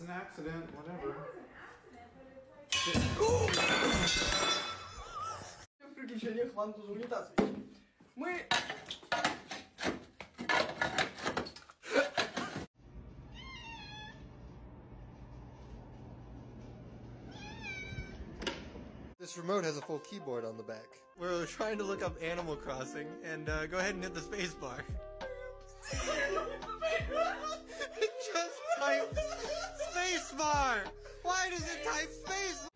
It's an accident, whatever. приключениях Вантус унитаз. Мы... This remote has a full keyboard on the back. We're trying to look up Animal Crossing, and uh, go ahead and hit the space bar. it just types space bar! Why does it type space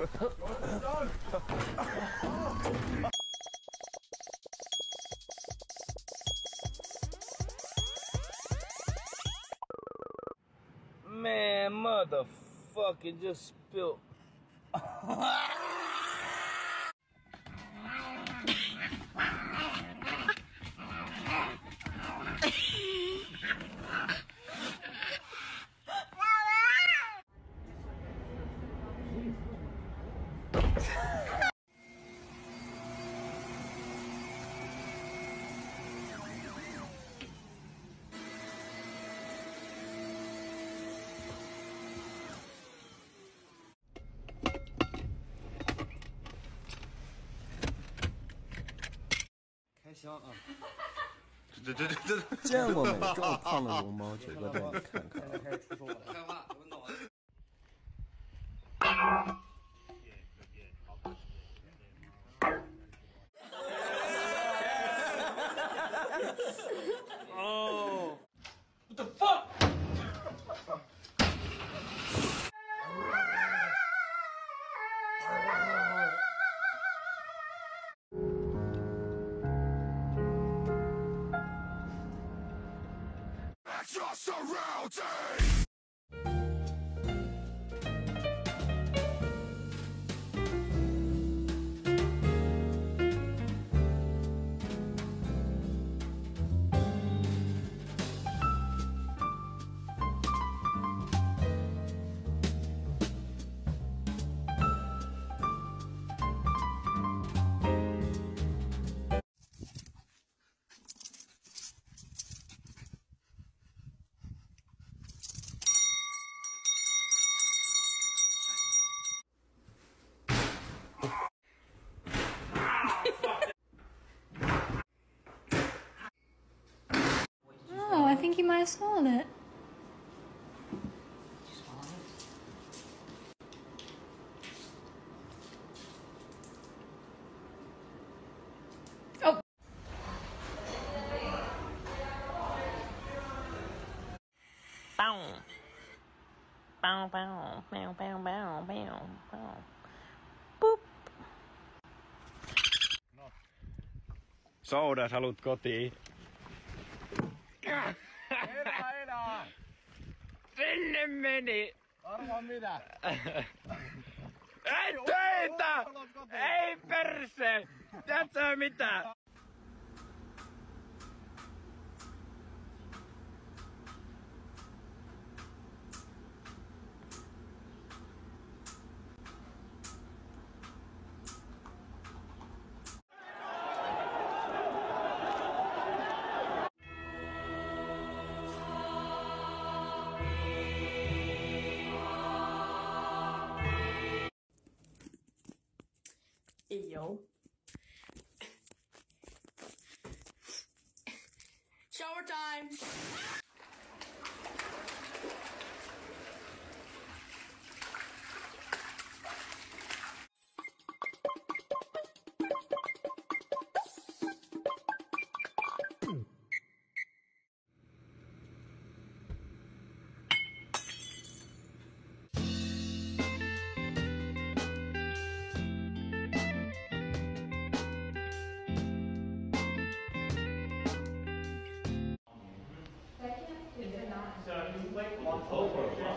Man, motherfucker just spilled. 啊，这这这这这见过没这么胖的龙猫？九哥，给我看看。Oh, I think you might have swallowed it. Oh. Bow. Bow, bow, bow, bow, bow, bow, bow. Boop. Soudat haluat kotiin. Sinne meni! Arvaa mitä? Ei töitä! Ei perse! Tiedätkö mitä? Shower time. over.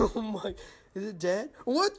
oh my, is it dead? What?